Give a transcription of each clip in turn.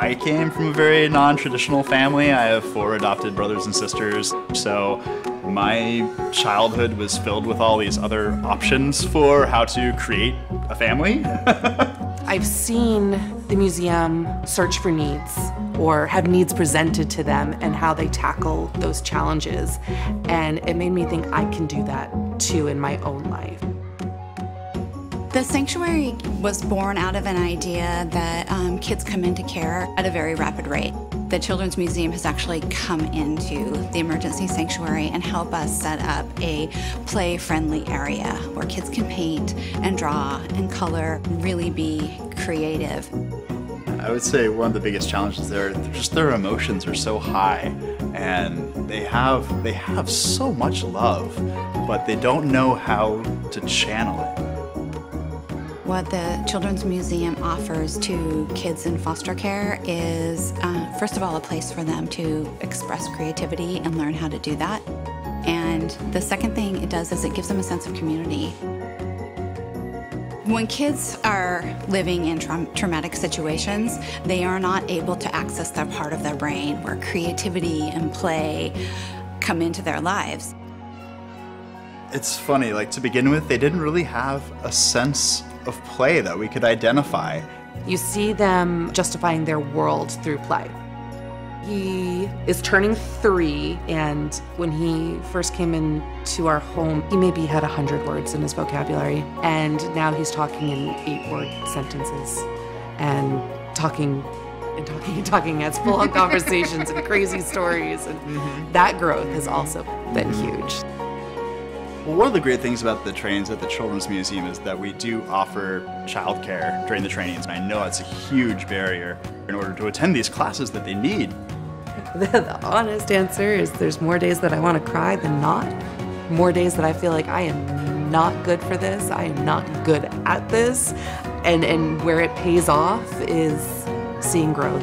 I came from a very non-traditional family. I have four adopted brothers and sisters, so my childhood was filled with all these other options for how to create a family. I've seen the museum search for needs or have needs presented to them and how they tackle those challenges. And it made me think I can do that too in my own life. The sanctuary was born out of an idea that um, kids come into care at a very rapid rate. The Children's Museum has actually come into the emergency sanctuary and help us set up a play-friendly area where kids can paint and draw and color, really be creative. I would say one of the biggest challenges there, just their emotions are so high and they have they have so much love, but they don't know how to channel it. What the Children's Museum offers to kids in foster care is, uh, first of all, a place for them to express creativity and learn how to do that. And the second thing it does is it gives them a sense of community. When kids are living in tra traumatic situations, they are not able to access that part of their brain where creativity and play come into their lives. It's funny, like to begin with, they didn't really have a sense of play that we could identify. You see them justifying their world through play. He is turning three, and when he first came into our home, he maybe had 100 words in his vocabulary. And now he's talking in eight word sentences and talking and talking and talking, has full on conversations and crazy stories. And mm -hmm. that growth has also been huge. Well, one of the great things about the trainings at the Children's Museum is that we do offer childcare during the trainings. And I know it's a huge barrier in order to attend these classes that they need. The, the honest answer is there's more days that I want to cry than not. More days that I feel like I am not good for this, I am not good at this. And, and where it pays off is seeing growth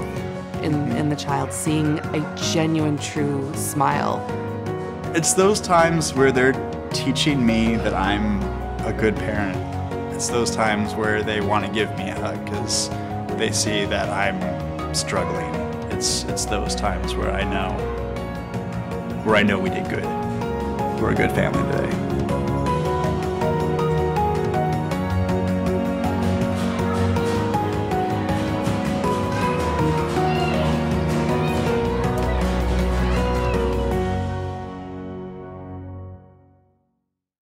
in, in the child, seeing a genuine, true smile. It's those times where they're teaching me that I'm a good parent. It's those times where they want to give me a hug because they see that I'm struggling. It's, it's those times where I know, where I know we did good. We're a good family today.